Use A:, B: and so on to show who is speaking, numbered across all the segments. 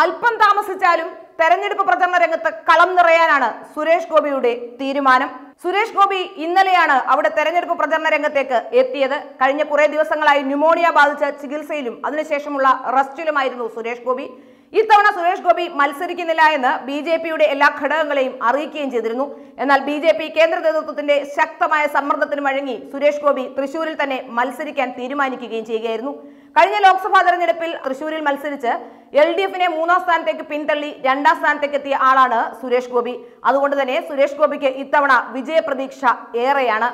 A: അല്പം താമസിച്ചാലും തെരഞ്ഞെടുപ്പ് പ്രചരണ രംഗത്ത് കളം നിറയാനാണ് സുരേഷ് ഗോപിയുടെ തീരുമാനം. സുരേഷ് ഗോപി ഇന്നലെയാണ് അവിടെ തെരഞ്ഞെടുപ്പ് പ്രചരണ രംഗത്തേക്ക് എത്തിയത്. കഴിഞ്ഞ കുറേ ദിവസങ്ങളായി ന്യൂമോണിയ ബാധിച്ച ചികിത്സയിലും അതിനുശേഷമുള്ള റെസ്റ്റിലുമായിരുന്നു സുരേഷ് ഗോപി. ഇത്തവണ സുരേഷ് ഗോപി മത്സരിക്കുന്നില്ല എന്ന് ബി ജെ പിയുടെ എല്ലാ ഘടകങ്ങളെയും അറിയിക്കുകയും ചെയ്തിരുന്നു. എന്നാൽ ബി ജെ പി കേന്ദ്ര നേതൃത്വത്തിന്റെ ശക്തമായ സമ്മർദ്ദത്തിന് വഴങ്ങി സുരേഷ് ഗോപി തൃശൂരിൽ തന്നെ മത്സരിക്കാൻ തീരുമാനിക്കുകയും ചെയ്യുകയായിരുന്നു. കഴിഞ്ഞ ലോക്സഭാ തെരഞ്ഞെടുപ്പിൽ തൃശൂരിൽ മത്സരിച്ച് എൽ ഡി എഫിനെ മൂന്നാം സ്ഥാനത്തേക്ക് പിന്തള്ളി രണ്ടാം സ്ഥാനത്തേക്ക് എത്തിയ ആളാണ് സുരേഷ് ഗോപി. അതുകൊണ്ട് തന്നെ സുരേഷ് ഗോപിക്ക് ഇത്തവണ വിജയപ്രതീക്ഷ ഏറെയാണ്.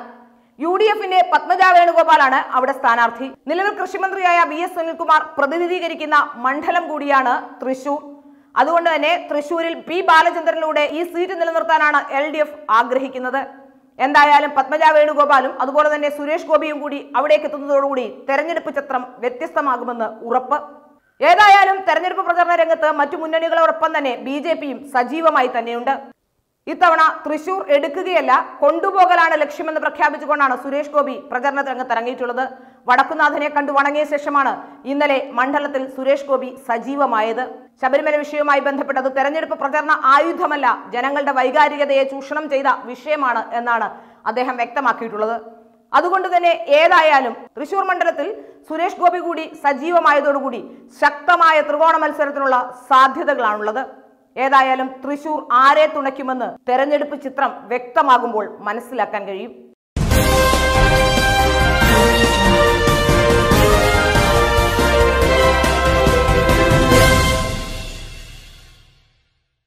A: യു ഡി എഫിന്റെ പത്മജ വേണുഗോപാലാണ് അവിടെ സ്ഥാനാർത്ഥി. നിലവിൽ കൃഷിമന്ത്രിയായ വി എസ് സുനിൽകുമാർ പ്രതിനിധീകരിക്കുന്ന മണ്ഡലം കൂടിയാണ് തൃശൂർ. അതുകൊണ്ട് തന്നെ തൃശൂരിൽ പി ബാലചന്ദ്രനിലൂടെ ഈ സീറ്റ് നിലനിർത്താനാണ് എൽ ഡി എഫ് ആഗ്രഹിക്കുന്നത്. എന്തായാലും പത്മജ വേണുഗോപാലും അതുപോലെ തന്നെ സുരേഷ് ഗോപിയും കൂടി അവിടേക്ക് എത്തുന്നതോടുകൂടി തെരഞ്ഞെടുപ്പ് ചിത്രം വ്യത്യസ്തമാകുമെന്ന് ഉറപ്പ്. ഏതായാലും തെരഞ്ഞെടുപ്പ് പ്രചരണ രംഗത്ത് മറ്റു മുന്നണികളോടൊപ്പം തന്നെ ബി സജീവമായി തന്നെയുണ്ട്. ഇത്തവണ തൃശൂർ എടുക്കുകയല്ല കൊണ്ടുപോകലാണ് ലക്ഷ്യമെന്ന് പ്രഖ്യാപിച്ചുകൊണ്ടാണ് സുരേഷ് ഗോപി പ്രചരണ രംഗത്ത് ഇറങ്ങിയിട്ടുള്ളത്. വടക്കുനാഥനെ കണ്ടു വണങ്ങിയ ശേഷമാണ് ഇന്നലെ മണ്ഡലത്തിൽ സുരേഷ് ഗോപി സജീവമായത്. ശബരിമല വിഷയവുമായി ബന്ധപ്പെട്ടത് തെരഞ്ഞെടുപ്പ് പ്രചരണ ആയുധമല്ല ജനങ്ങളുടെ വൈകാരികതയെ ചൂഷണം ചെയ്ത വിഷയമാണ് എന്നാണ് അദ്ദേഹം വ്യക്തമാക്കിയിട്ടുള്ളത്. അതുകൊണ്ട് തന്നെ ഏതായാലും തൃശൂർ മണ്ഡലത്തിൽ സുരേഷ് ഗോപി കൂടി സജീവമായതോടുകൂടി ശക്തമായ ത്രികോണ മത്സരത്തിനുള്ള സാധ്യതകളാണുള്ളത്. ഏതായാലും തൃശൂർ ആരെ തുണയ്ക്കുമെന്ന് തെരഞ്ഞെടുപ്പ് ചിത്രം വ്യക്തമാകുമ്പോൾ മനസ്സിലാക്കാൻ കഴിയും.